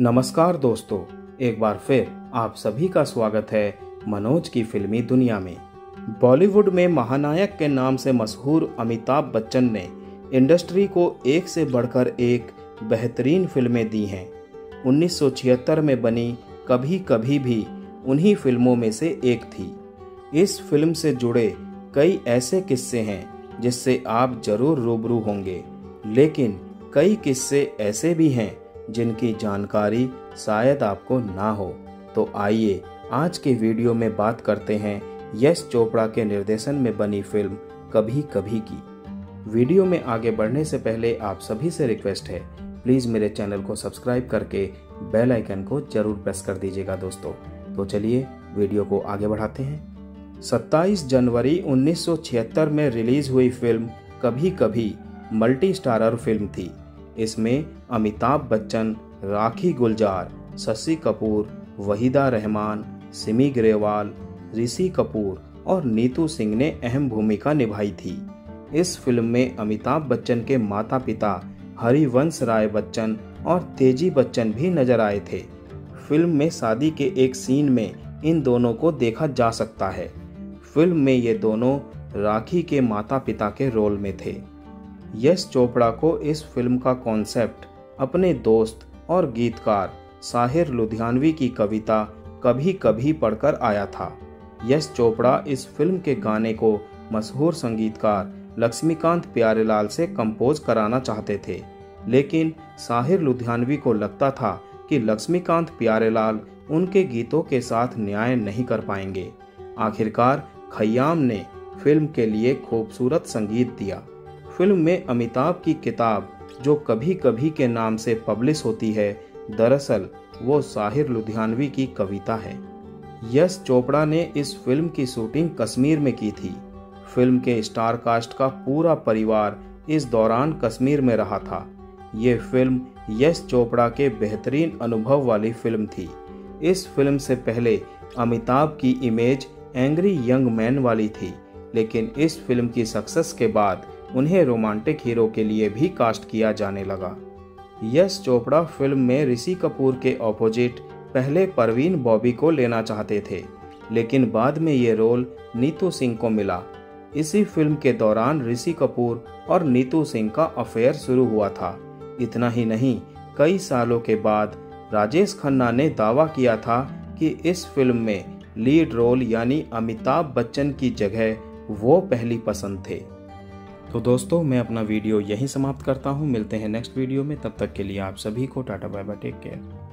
नमस्कार दोस्तों, एक बार फिर आप सभी का स्वागत है मनोज की फिल्मी दुनिया में। बॉलीवुड में महानायक के नाम से मशहूर अमिताभ बच्चन ने इंडस्ट्री को एक से बढ़कर एक बेहतरीन फ़िल्में दी हैं। 1976 में बनी कभी कभी भी उन्हीं फ़िल्मों में से एक थी। इस फ़िल्म से जुड़े कई ऐसे किस्से हैं जिससे आप ज़रूर रूबरू होंगे, लेकिन कई किस्से ऐसे भी हैं जिनकी जानकारी शायद आपको ना हो। तो आइए आज के वीडियो में बात करते हैं यश चोपड़ा के निर्देशन में बनी फ़िल्म कभी कभी की। वीडियो में आगे बढ़ने से पहले आप सभी से रिक्वेस्ट है, प्लीज़ मेरे चैनल को सब्सक्राइब करके बेल आइकन को ज़रूर प्रेस कर दीजिएगा दोस्तों। तो चलिए वीडियो को आगे बढ़ाते हैं। 27 जनवरी 1976 में रिलीज़ हुई फ़िल्म कभी कभी मल्टी स्टारर फ़िल्म थी। इसमें अमिताभ बच्चन, राखी गुलजार, शशि कपूर, वहीदा रहमान, सिमी ग्रेवाल, ऋषि कपूर और नीतू सिंह ने अहम भूमिका निभाई थी। इस फ़िल्म में अमिताभ बच्चन के माता पिता हरिवंश राय बच्चन और तेज़ी बच्चन भी नज़र आए थे। फ़िल्म में शादी के एक सीन में इन दोनों को देखा जा सकता है। फ़िल्म में ये दोनों राखी के माता पिता के रोल में थे। यश चोपड़ा को इस फ़िल्म का कॉन्सेप्ट अपने दोस्त और गीतकार साहिर लुधियानवी की कविता कभी कभी पढ़कर आया था। यश चोपड़ा इस फ़िल्म के गाने को मशहूर संगीतकार लक्ष्मीकांत प्यारेलाल से कंपोज कराना चाहते थे। लेकिन साहिर लुधियानवी को लगता था कि लक्ष्मीकांत प्यारेलाल उनके गीतों के साथ न्याय नहीं कर पाएँगे। आखिरकार खयाम ने फ़िल्म के लिए खूबसूरत संगीत दिया। फ़िल्म में अमिताभ की किताब, जो कभी कभी के नाम से पब्लिश होती है, दरअसल वो साहिर लुधियानवी की कविता है। यश चोपड़ा ने इस फ़िल्म की शूटिंग कश्मीर में की थी। फ़िल्म के स्टार कास्ट का पूरा परिवार इस दौरान कश्मीर में रहा था। ये फ़िल्म यश चोपड़ा के बेहतरीन अनुभव वाली फ़िल्म थी। इस फ़िल्म से पहले अमिताभ की इमेज एंग्री यंग मैन वाली थी, लेकिन इस फ़िल्म की सक्सेस के बाद उन्हें रोमांटिक हीरो के लिए भी कास्ट किया जाने लगा। यश चोपड़ा फ़िल्म में ऋषि कपूर के ऑपोजिट पहले परवीन बॉबी को लेना चाहते थे, लेकिन बाद में ये रोल नीतू सिंह को मिला। इसी फ़िल्म के दौरान ऋषि कपूर और नीतू सिंह का अफेयर शुरू हुआ था। इतना ही नहीं, कई सालों के बाद राजेश खन्ना ने दावा किया था कि इस फ़िल्म में लीड रोल यानी अमिताभ बच्चन की जगह वो पहली पसंद थे। तो दोस्तों, मैं अपना वीडियो यहीं समाप्त करता हूँ। मिलते हैं नेक्स्ट वीडियो में। तब तक के लिए आप सभी को tata bye bye take care